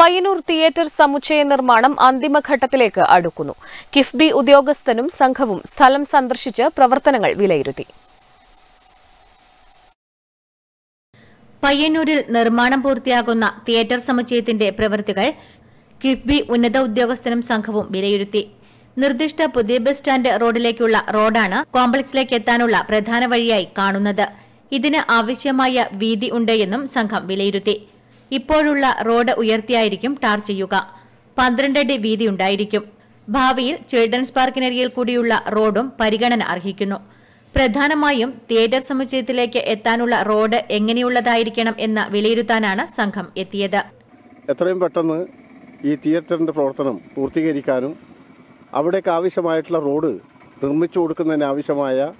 Payyanur theatre സമുച്ചയ നിർമ്മാണം അന്തിമഘട്ടത്തിലേക്ക് അടുക്കുന്നു. കിഫ്ബി ഉദ്യോഗസ്ഥനും സംഘവും സ്ഥലം സന്ദർശിച്ച് പ്രവർത്തനങ്ങൾ വിലയിരുത്തി. പയ്യന്നൂരിൽ നിർമ്മാണം പൂർത്തിയാകുന്ന തിയേറ്റർ സമുച്ചയത്തിന്റെ പ്രവൃത്തികൾ കിഫ്ബി ഉന്നത ഉദ്യോഗസ്ഥനും സംഘവും വിലയിരുത്തി. നിർദ്ദിഷ്ട പുതിയ ബസ് സ്റ്റാൻഡ് റോഡിലേക്കുള്ള റോഡാണ് കോംപ്ലക്സിലേക്ക് എത്താനുള്ള പ്രധാന വഴിയായി കാണുന്നത്. ഇതിന് ആവശ്യമായ വീതി ഉണ്ട് എന്നും സംഘം വിലയിരുത്തി. ഇപ്പോഴുള്ള റോഡ് ഉയർത്തിയായിരിക്കും ടാർ ചെയ്യുക. പന്ത്രണ്ടടി വീതി ഉണ്ടായിരിക്കും. ഭാവിയിൽ ചിൽഡ്രൻസ് പാർക്കിനരികിൽ കൂടിയുള്ള റോഡും പരിഗണന അർഹിക്കുന്നു. പ്രധാനമായും തിയേറ്റർ സമുച്ചയത്തിലേക്ക് എത്താനുള്ള റോഡ് എങ്ങനെയുള്ളതായിരിക്കണം എന്ന് വിലയിരുത്താനാണ് സംഘം എത്തിയത്. എത്രയും പെട്ടെന്ന് ഈ തിയേറ്ററിന്റെ പ്രവർത്തനം പൂർത്തീകരിക്കാനും അവിടേക്ക് ആവശ്യമായിട്ടുള്ള റോഡ് നിർമ്മിച്ചു കൊടുക്കുന്നതിന് ആവശ്യമായ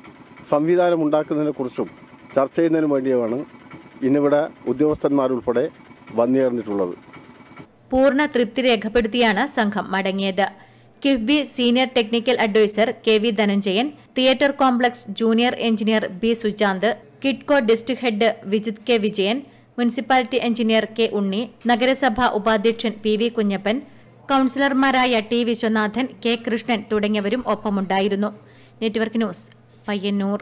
സംവിധാനം ഉണ്ടാക്കുന്നതിനെക്കുറിച്ചും ചർച്ച ചെയ്യുന്നതിന് വേണ്ടിയാണ് ഇന്നിവിടെ ഉദ്യോഗസ്ഥന്മാരുൾപ്പെടെ വന്നുചേർന്നിട്ടുള്ളത് പൂർണ തൃപ്തി രേഖപ്പെടുത്തിയാണ് സംഘം മടങ്ങിയത്. KIIFB senior technical adviser K V Dhananjayan theatre complex junior engineer B Sujanth KITCO district head Vijith K Vijayan municipality engineer K Unni നഗരസഭാ ഉപാധ്യക്ഷൻ പി വി കുഞ്ഞപ്പൻ കൌൺസിലർമാരായ ടി വിശ്വനാഥൻ കെ കൃഷ്ണൻ തുടങ്ങിയവരും ഒപ്പമുണ്ടായിരുന്നു. Network news Payyanur.